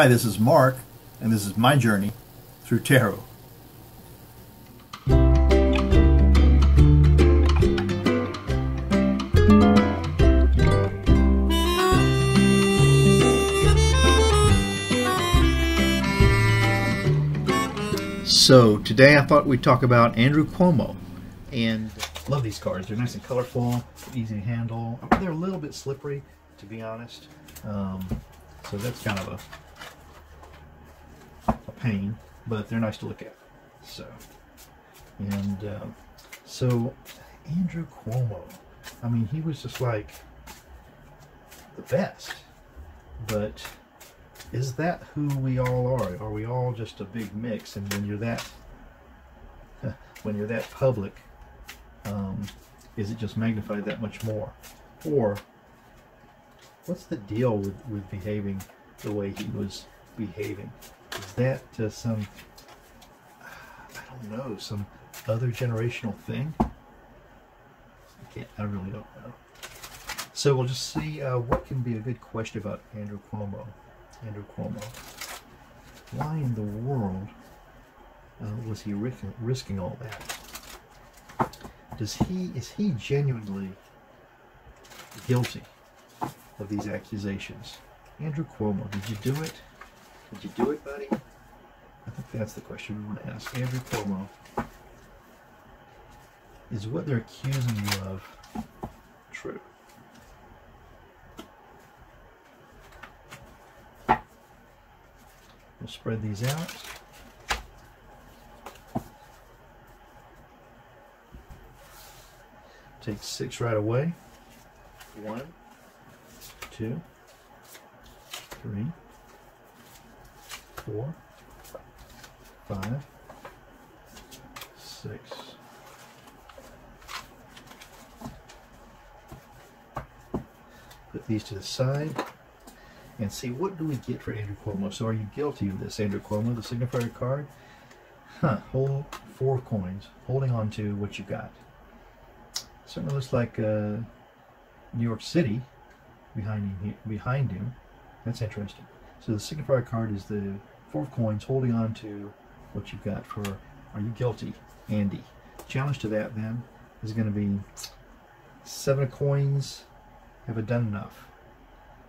Hi, this is Mark, and this is my journey through tarot. So today I thought we'd talk about Andrew Cuomo, and love these cards. They're nice and colorful, easy to handle. They're a little bit slippery, to be honest. Um, so that's kind of a, a pain, but they're nice to look at. So, and uh, so Andrew Cuomo, I mean, he was just like the best. But is that who we all are? Are we all just a big mix? And when you're that, when you're that public, um, is it just magnified that much more? Or what's the deal with, with behaving the way he was behaving? Is that some, I don't know, some other generational thing? I can't, I really don't know. So we'll just see uh, what can be a good question about Andrew Cuomo. Andrew Cuomo. Why in the world uh, was he risking, risking all that? Does he is he genuinely guilty of these accusations? Andrew Cuomo, did you do it? Did you do it, buddy? I think that's the question we want to ask. Andrew Cuomo, is what they're accusing you of true? We'll spread these out. Take six right away. One, two, three, four, five, six. Put these to the side and see what do we get for Andrew Cuomo. So are you guilty of this, Andrew Cuomo, the signifier card? Huh, hold four coins, holding on to what you got. Certainly looks like uh, New York City behind him. Behind him, that's interesting. So the signifier card is the four coins, holding on to what you've got for Are you guilty, Andy? Challenge to that then is going to be seven of coins. Have I done enough?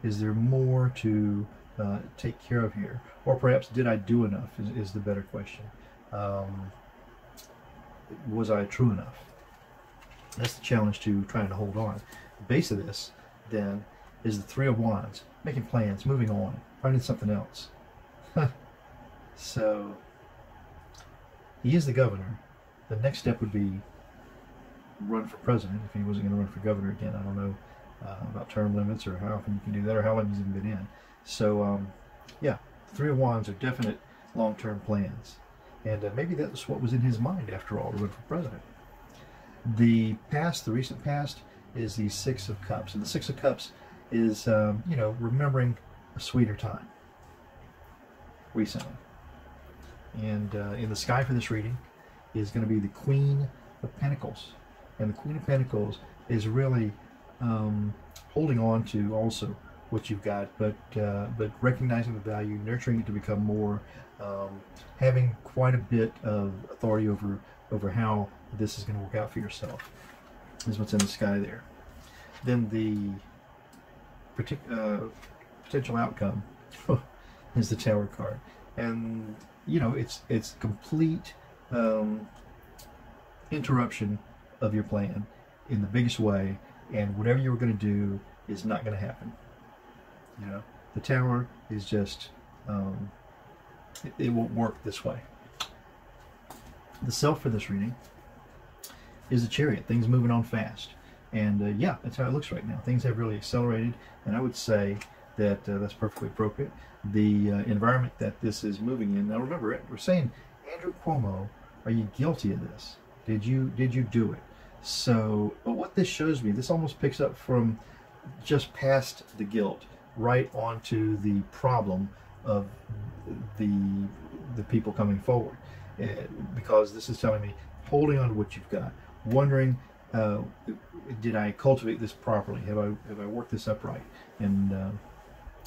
Is there more to uh, take care of here? Or perhaps did I do enough is, is the better question. Um, was I true enough? That's the challenge to trying to hold on. The base of this, then, is the Three of Wands. Making plans, moving on, finding something else. so, he is the governor. The next step would be run for president if he wasn't going to run for governor again. I don't know uh, about term limits or how often you can do that or how long he's even been in. So, um, yeah, Three of Wands are definite long-term plans. And uh, maybe that's what was in his mind after all to run for president. The past, the recent past, is the Six of Cups. And the Six of Cups is, um, you know, remembering a sweeter time recently. And uh, in the sky for this reading is going to be the Queen of Pentacles. And the Queen of Pentacles is really um, holding on to also what you've got, but uh, but recognizing the value, nurturing it to become more, um, having quite a bit of authority over over how this is going to work out for yourself. Is what's in the sky there. Then the uh, potential outcome is the Tower card, and you know it's it's complete um, interruption of your plan in the biggest way and whatever you were going to do is not going to happen. You know, the tower is just, um, it, it won't work this way. The self for this reading is the chariot. Things moving on fast. And uh, yeah, that's how it looks right now. Things have really accelerated, and I would say that uh, that's perfectly appropriate. The uh, environment that this is moving in. Now remember, we're saying, Andrew Cuomo, are you guilty of this? Did you did you do it? So, but what this shows me, this almost picks up from just past the guilt right onto the problem of the the people coming forward, uh, because this is telling me holding on to what you've got, wondering, uh, did I cultivate this properly? Have I have I worked this up right? And uh,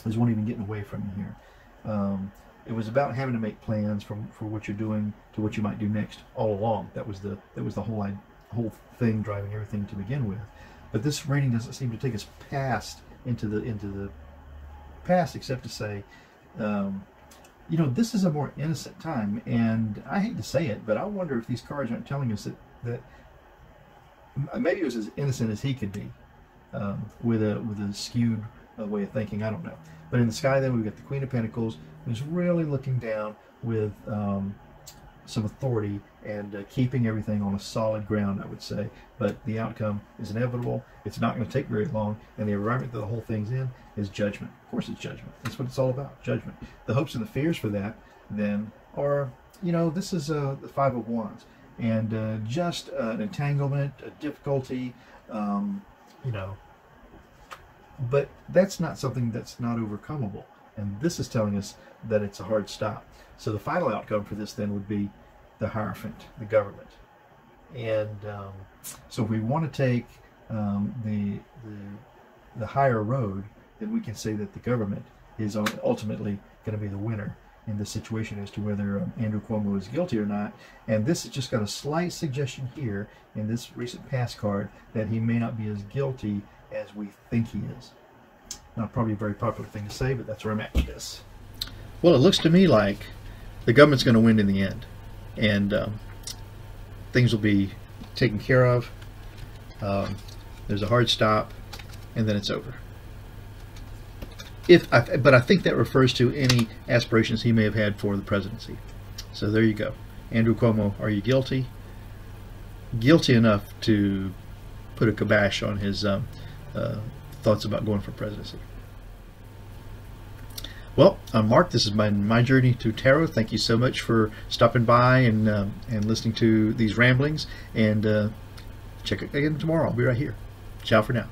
is one even getting away from you here? Um, it was about having to make plans from for what you're doing to what you might do next all along. That was the that was the whole whole thing driving everything to begin with. But this rating doesn't seem to take us past into the into the past, except to say, um, you know, this is a more innocent time, and I hate to say it, but I wonder if these cards aren't telling us that that maybe it was as innocent as he could be, um, with a with a skewed uh, way of thinking. I don't know. But in the sky, then we've got the Queen of Pentacles, who's really looking down with um, some authority and uh, keeping everything on a solid ground, I would say. But the outcome is inevitable. It's not going to take very long. And the environment that the whole thing's in is judgment. Of course, it's judgment. That's what it's all about judgment. The hopes and the fears for that, then, are, you know, this is uh, the Five of Wands. And uh, just an entanglement, a difficulty, um, you know, but that's not something that's not overcomable. And this is telling us that it's a hard stop. So the final outcome for this then would be the Hierophant, the government. And um, so if we want to take um, the, the, the higher road, then we can say that the government is ultimately going to be the winner in this situation as to whether um, Andrew Cuomo is guilty or not. And this has just got a slight suggestion here in this recent pass card that he may not be as guilty as we think he is. Not probably a very popular thing to say, but that's where I'm at with this. Well, it looks to me like the government's going to win in the end, and um, things will be taken care of. Um, there's a hard stop, and then it's over. If, I, but I think that refers to any aspirations he may have had for the presidency. So there you go. Andrew Cuomo, are you guilty? Guilty enough to put a kibosh on his um, uh, thoughts about going for presidency. Well, I'm Mark. This is my my journey to tarot. Thank you so much for stopping by and uh, and listening to these ramblings. And uh, check it again tomorrow. I'll be right here. Ciao for now.